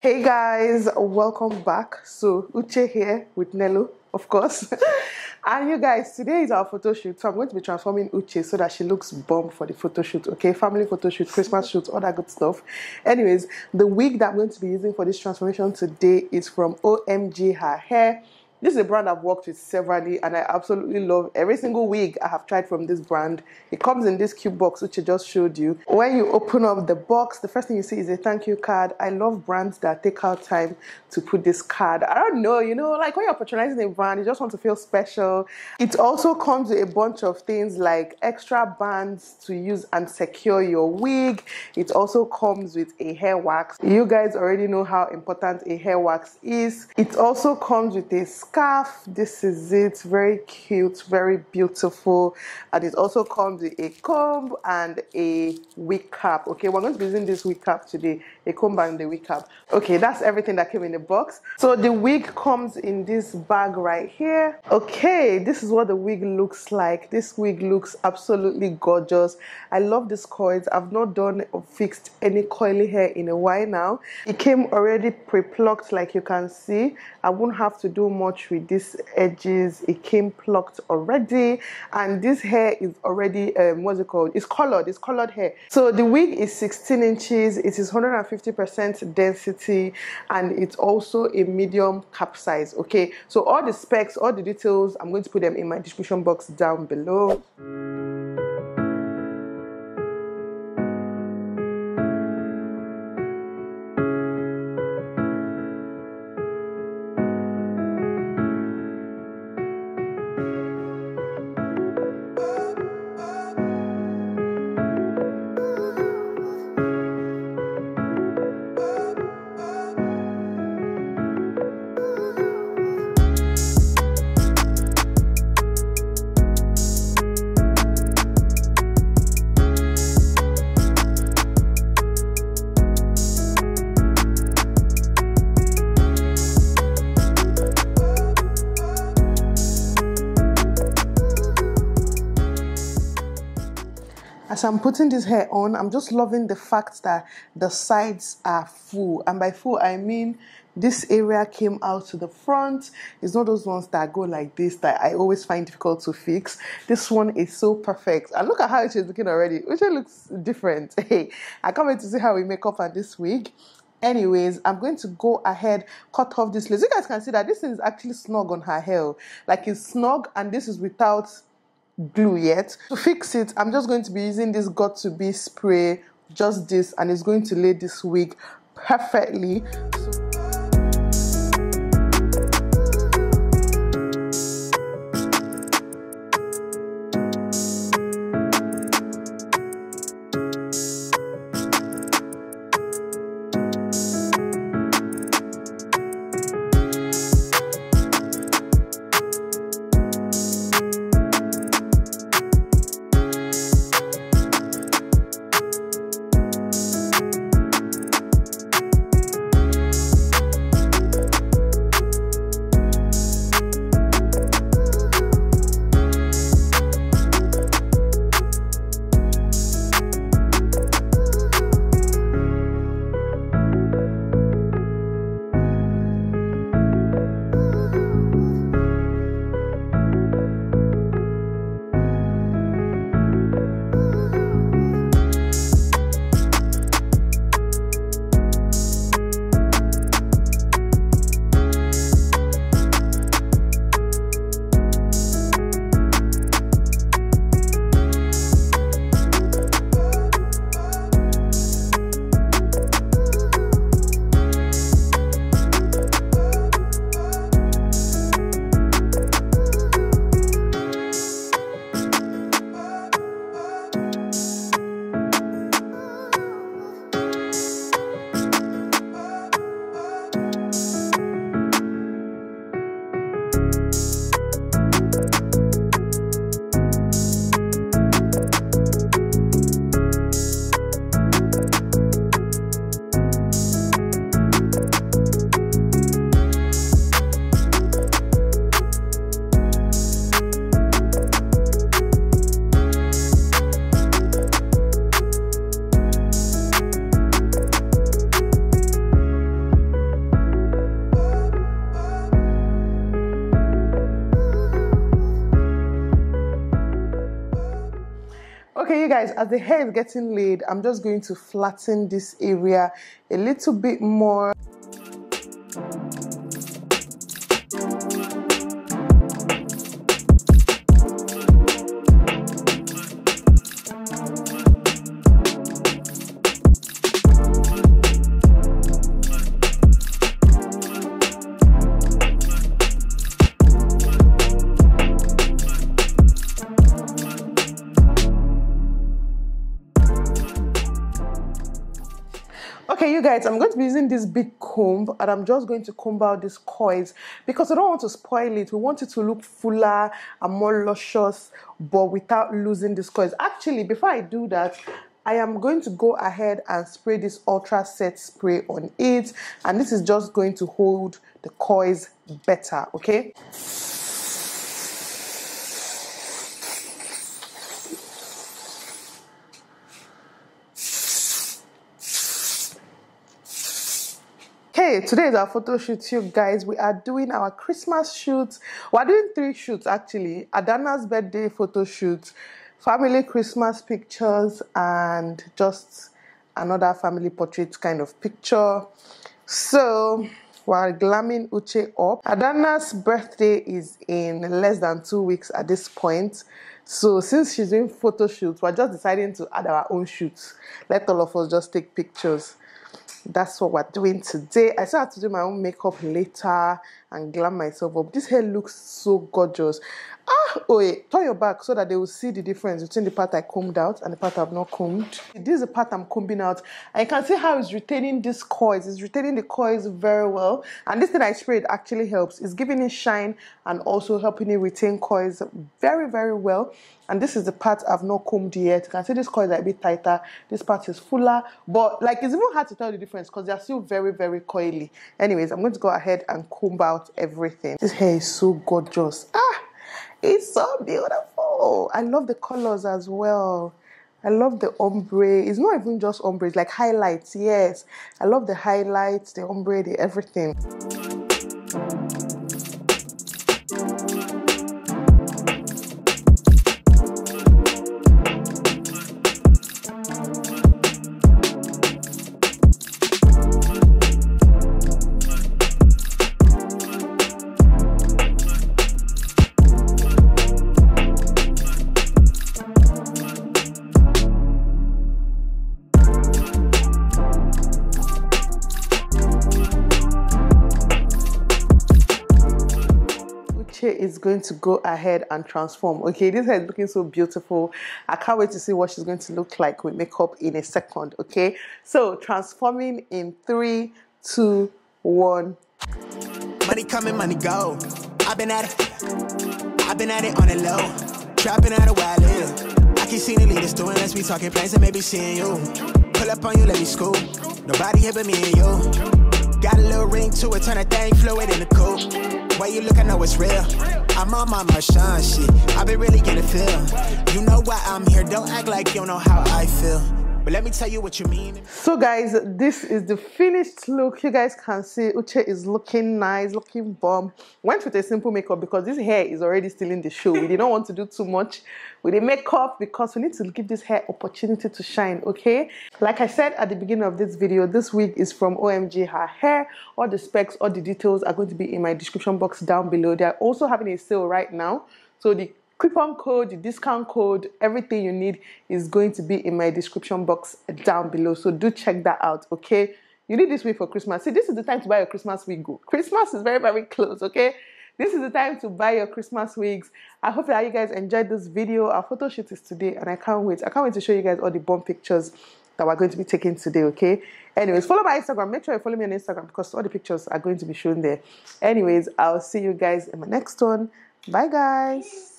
Hey guys, welcome back. So Uche here with Nelo, of course. and you guys, today is our photo shoot. So I'm going to be transforming Uche so that she looks bomb for the photo shoot. Okay, family photo shoot, Christmas shoot, all that good stuff. Anyways, the wig that I'm going to be using for this transformation today is from OMG Her Hair. This is a brand I've worked with severally and I absolutely love every single wig I have tried from this brand. It comes in this cute box which I just showed you. When you open up the box, the first thing you see is a thank you card. I love brands that take out time to put this card. I don't know, you know, like when you're patronizing a brand, you just want to feel special. It also comes with a bunch of things like extra bands to use and secure your wig. It also comes with a hair wax. You guys already know how important a hair wax is. It also comes with a scarf. This is it. Very cute, very beautiful. And it also comes with a comb and a wig cap. Okay, we're going to be using this wig cap today. A comb and the wig cap. Okay, that's everything that came in the box. So the wig comes in this bag right here. Okay, this is what the wig looks like. This wig looks absolutely gorgeous. I love these coils. I've not done or fixed any coily hair in a while now. It came already pre-plucked like you can see. I won't have to do much with these edges. It came plucked already. And this hair is already um, what's it called? It's colored. It's colored hair. So the wig is 16 inches. It is 150 percent density. And it's also a medium cap size. Okay? So all the specs all the details i'm going to put them in my description box down below as I'm putting this hair on, I'm just loving the fact that the sides are full. And by full, I mean this area came out to the front. It's not those ones that go like this that I always find difficult to fix. This one is so perfect. And look at how is looking already. Which looks different. Hey, I can't wait to see how we make up on this wig. Anyways, I'm going to go ahead, cut off this lace. You guys can see that this is actually snug on her hair. Like it's snug and this is without glue yet. To fix it, I'm just going to be using this Got2b spray, just this, and it's going to lay this wig perfectly. So Okay you guys, as the hair is getting laid, I'm just going to flatten this area a little bit more. Okay, you guys, I'm going to be using this big comb and I'm just going to comb out these coils because I don't want to spoil it. We want it to look fuller and more luscious, but without losing these coils. Actually, before I do that, I am going to go ahead and spray this ultra set spray on it and this is just going to hold the coils better, okay? Today is our photo shoot, you guys. We are doing our Christmas shoot. We're doing three shoots actually Adana's birthday photo shoot, family Christmas pictures, and just another family portrait kind of picture. So, we're glamming Uche up. Adana's birthday is in less than two weeks at this point. So since she's doing photo shoots, we're just deciding to add our own shoots. Let all of us just take pictures that's what we're doing today. I still have to do my own makeup later and glam myself up. This hair looks so gorgeous. Ah, oh wait, turn your back so that they will see the difference between the part I combed out and the part I've not combed. This is the part I'm combing out. And you can see how it's retaining these coils. It's retaining the coils very well. And this thing I sprayed actually helps. It's giving it shine and also helping it retain coils very, very well. And this is the part I've not combed yet. You can see this coils are a bit tighter. This part is fuller. But like it's even hard to tell the difference because they're still very, very coily. Anyways, I'm going to go ahead and comb out everything. This hair is so gorgeous. Ah! It's so beautiful. I love the colors as well. I love the ombre. It's not even just ombre, it's like highlights. Yes. I love the highlights, the ombre, the everything. Going to go ahead and transform. Okay, this hair is looking so beautiful. I can't wait to see what she's going to look like with makeup in a second. Okay, so transforming in three, two, one. Money coming, money go. I've been at it. I've been at it on the low. Trapping out a while I keep see the leaders doing us. We talking plans and maybe seeing you. Pull up on you, let me scoop. Nobody here but me and you. Got a little ring to it, turn a thing fluid in the coupe way you look, I know it's real. I'm on my Marshawn shit. I been really getting feel. You know why I'm here. Don't act like you don't know how I feel. But let me tell you what you mean. So guys, this is the finished look. You guys can see Uche is looking nice, looking bomb. Went with a simple makeup because this hair is already still in the show. We did not want to do too much with the makeup because we need to give this hair opportunity to shine, okay? Like I said at the beginning of this video, this wig is from OMG Her Hair. All the specs, all the details are going to be in my description box down below. They're also having a sale right now. So the coupon code, discount code, everything you need is going to be in my description box down below. So do check that out, okay? You need this wig for Christmas. See, this is the time to buy your Christmas wig. Oh. Christmas is very, very close, okay? This is the time to buy your Christmas wigs. I hope that you guys enjoyed this video. Our photo shoot is today and I can't wait. I can't wait to show you guys all the bomb pictures that we're going to be taking today, okay? Anyways, follow my Instagram. Make sure you follow me on Instagram because all the pictures are going to be shown there. Anyways, I'll see you guys in my next one. Bye, guys.